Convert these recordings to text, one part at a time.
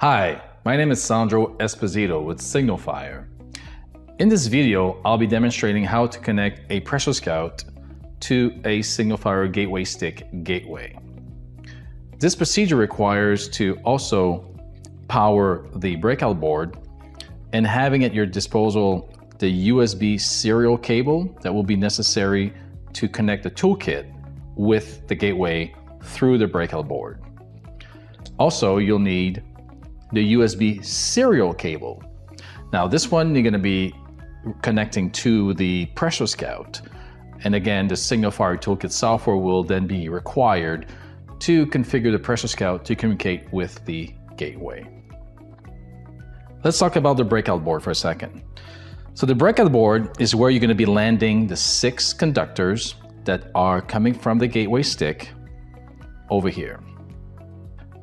Hi, my name is Sandro Esposito with SignalFire. In this video, I'll be demonstrating how to connect a Pressure Scout to a SignalFire Gateway Stick gateway. This procedure requires to also power the breakout board and having at your disposal the USB serial cable that will be necessary to connect the toolkit with the gateway through the breakout board. Also, you'll need the USB serial cable. Now, this one you're going to be connecting to the Pressure Scout. And again, the SignalFire Toolkit software will then be required to configure the Pressure Scout to communicate with the gateway. Let's talk about the breakout board for a second. So the breakout board is where you're going to be landing the six conductors that are coming from the gateway stick over here.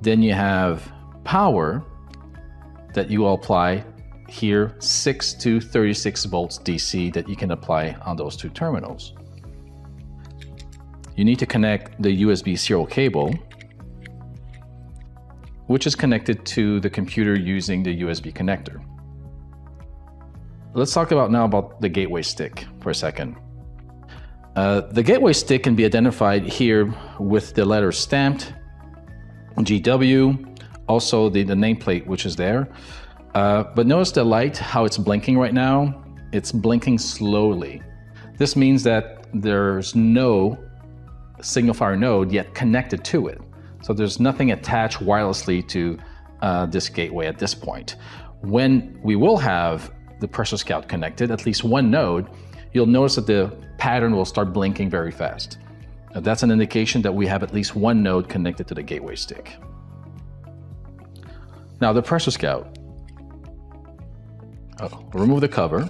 Then you have power that you will apply here 6 to 36 volts DC that you can apply on those two terminals. You need to connect the USB serial cable which is connected to the computer using the USB connector. Let's talk about now about the gateway stick for a second. Uh, the gateway stick can be identified here with the letter stamped, GW, also the, the nameplate which is there. Uh, but notice the light, how it's blinking right now. It's blinking slowly. This means that there's no SignalFire node yet connected to it. So there's nothing attached wirelessly to uh, this gateway at this point. When we will have the Pressure Scout connected, at least one node, you'll notice that the pattern will start blinking very fast. Now that's an indication that we have at least one node connected to the gateway stick. Now the Pressure Scout. Oh, remove the cover.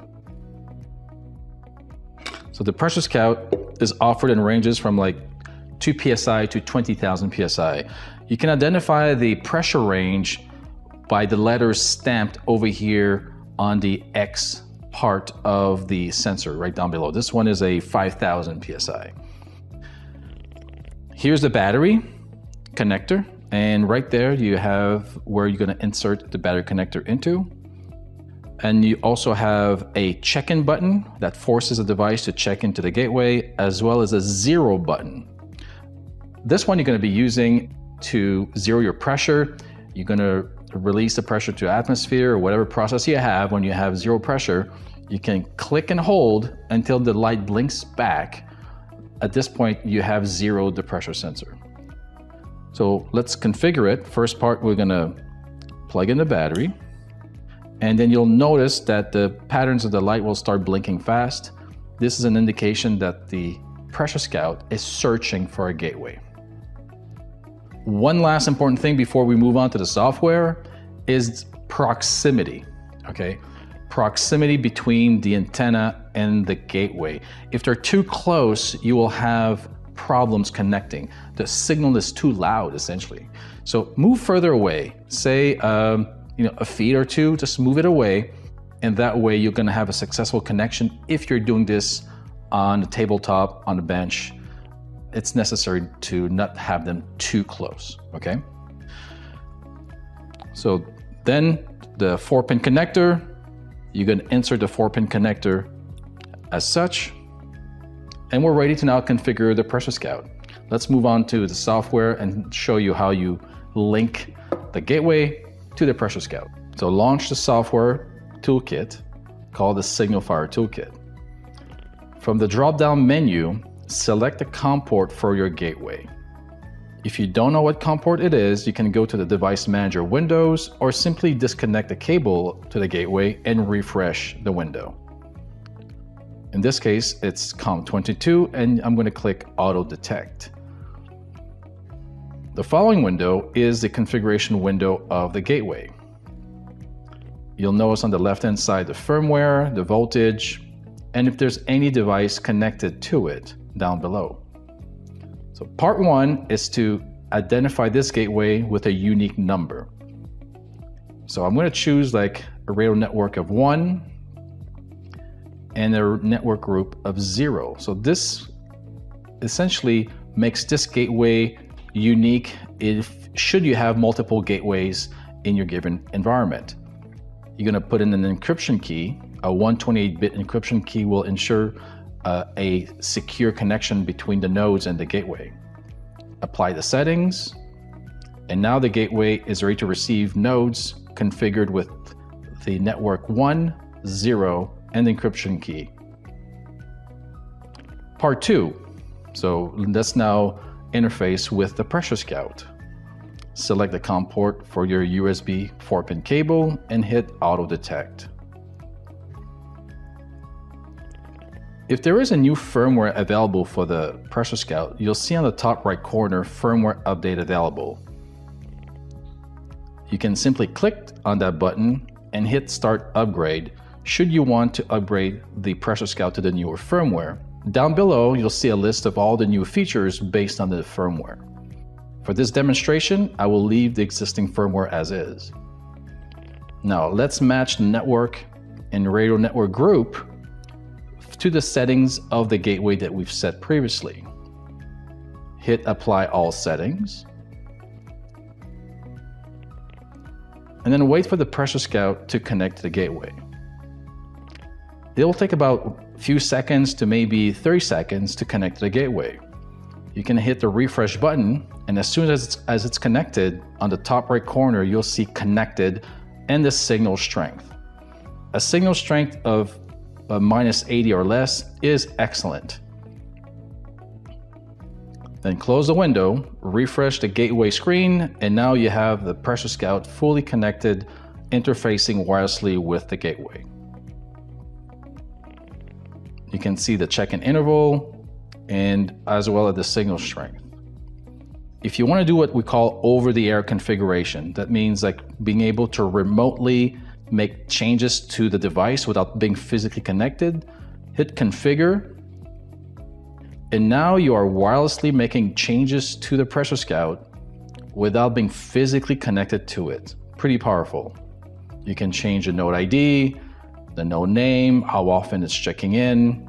So the Pressure Scout is offered in ranges from like 2 psi to 20,000 psi. You can identify the pressure range by the letters stamped over here on the X part of the sensor right down below. This one is a 5,000 psi. Here's the battery connector and right there you have where you're going to insert the battery connector into. And you also have a check-in button that forces the device to check into the gateway as well as a zero button this one you're going to be using to zero your pressure. You're going to release the pressure to atmosphere or whatever process you have. When you have zero pressure, you can click and hold until the light blinks back. At this point, you have zeroed the pressure sensor. So let's configure it. First part, we're to plug in the battery. And then you'll notice that the patterns of the light will start blinking fast. This is an indication that the Pressure Scout is searching for a gateway. One last important thing before we move on to the software is proximity, okay? Proximity between the antenna and the gateway. If they're too close, you will have problems connecting. The signal is too loud, essentially. So move further away, say, um, you know, a feet or two, just move it away. And that way you're gonna have a successful connection if you're doing this on the tabletop, on the bench, it's necessary to not have them too close, okay? So then the four pin connector, you're gonna insert the four pin connector as such, and we're ready to now configure the Pressure Scout. Let's move on to the software and show you how you link the gateway to the Pressure Scout. So launch the software toolkit called the SignalFire Toolkit. From the drop-down menu, select the COM port for your gateway. If you don't know what COM port it is, you can go to the Device Manager windows or simply disconnect the cable to the gateway and refresh the window. In this case, it's COM22 and I'm going to click Auto Detect. The following window is the configuration window of the gateway. You'll notice on the left hand side the firmware, the voltage, and if there's any device connected to it down below. So part one is to identify this gateway with a unique number. So I'm going to choose like a radio network of one and a network group of zero. So this essentially makes this gateway unique if should you have multiple gateways in your given environment. You're going to put in an encryption key. A 128-bit encryption key will ensure uh, a secure connection between the nodes and the gateway. Apply the settings, and now the gateway is ready to receive nodes configured with the network 1, 0, and encryption key. Part 2. So let's now interface with the Pressure Scout. Select the COM port for your USB 4-pin cable and hit Auto Detect. If there is a new firmware available for the Pressure Scout, you'll see on the top right corner firmware update available. You can simply click on that button and hit start upgrade should you want to upgrade the Pressure Scout to the newer firmware. Down below, you'll see a list of all the new features based on the firmware. For this demonstration, I will leave the existing firmware as is. Now let's match the network and radio network group to the settings of the gateway that we've set previously. Hit apply all settings. And then wait for the Pressure Scout to connect to the gateway. Will take about a few seconds to maybe 30 seconds to connect to the gateway. You can hit the refresh button and as soon as it's, as it's connected, on the top right corner, you'll see connected and the signal strength. A signal strength of uh, minus 80 or less is excellent. Then close the window, refresh the gateway screen, and now you have the Pressure Scout fully connected, interfacing wirelessly with the gateway. You can see the check-in interval and as well as the signal strength. If you want to do what we call over-the-air configuration, that means like being able to remotely make changes to the device without being physically connected, hit configure, and now you are wirelessly making changes to the Pressure Scout without being physically connected to it. Pretty powerful. You can change the node ID, the node name, how often it's checking in.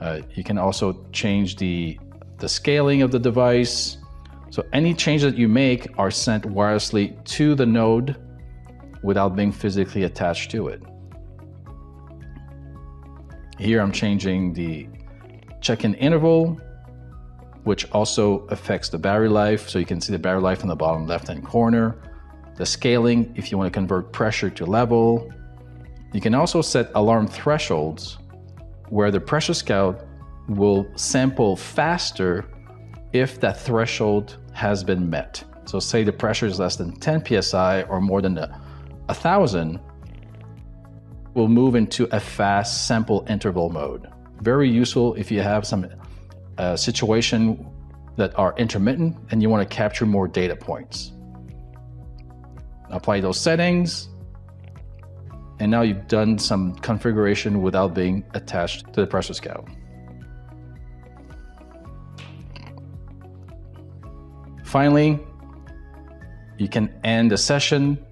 Uh, you can also change the, the scaling of the device. So any changes that you make are sent wirelessly to the node without being physically attached to it. Here I'm changing the check-in interval, which also affects the battery life. So you can see the battery life in the bottom left-hand corner. The scaling, if you want to convert pressure to level, you can also set alarm thresholds where the Pressure Scout will sample faster if that threshold has been met. So say the pressure is less than 10 psi or more than a, thousand, we'll move into a fast sample interval mode. Very useful if you have some uh, situation that are intermittent and you want to capture more data points. Apply those settings, and now you've done some configuration without being attached to the Pressure Scout. Finally, you can end the session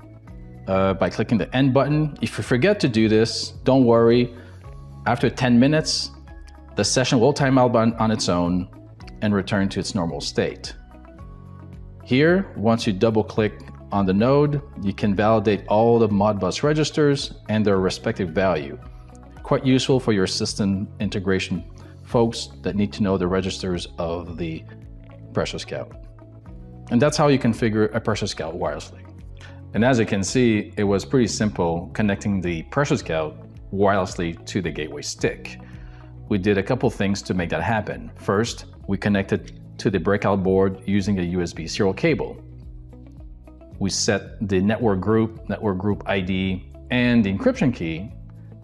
uh, by clicking the end button. If you forget to do this, don't worry. After 10 minutes, the session will time out on, on its own and return to its normal state. Here, once you double click on the node, you can validate all the Modbus registers and their respective value. Quite useful for your system integration folks that need to know the registers of the Pressure Scout. And that's how you configure a Pressure Scout wirelessly. And as you can see, it was pretty simple connecting the Pressure Scout wirelessly to the gateway stick. We did a couple things to make that happen. First, we connected to the breakout board using a USB serial cable we set the network group, network group ID, and the encryption key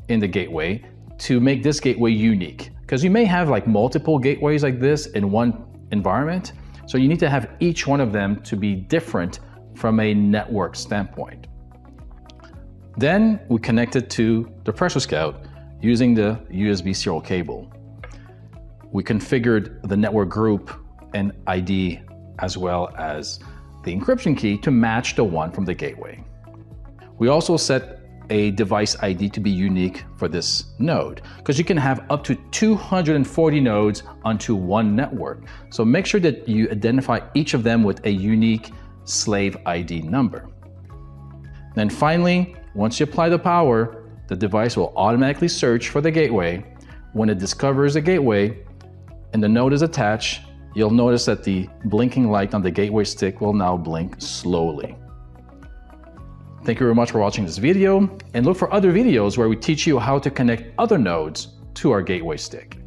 in the gateway to make this gateway unique. Because you may have like multiple gateways like this in one environment. So you need to have each one of them to be different from a network standpoint. Then we connected to the Pressure Scout using the USB serial cable. We configured the network group and ID as well as the encryption key to match the one from the gateway. We also set a device ID to be unique for this node because you can have up to 240 nodes onto one network. So make sure that you identify each of them with a unique slave ID number. Then finally, once you apply the power, the device will automatically search for the gateway. When it discovers the gateway and the node is attached, you'll notice that the blinking light on the gateway stick will now blink slowly. Thank you very much for watching this video and look for other videos where we teach you how to connect other nodes to our gateway stick.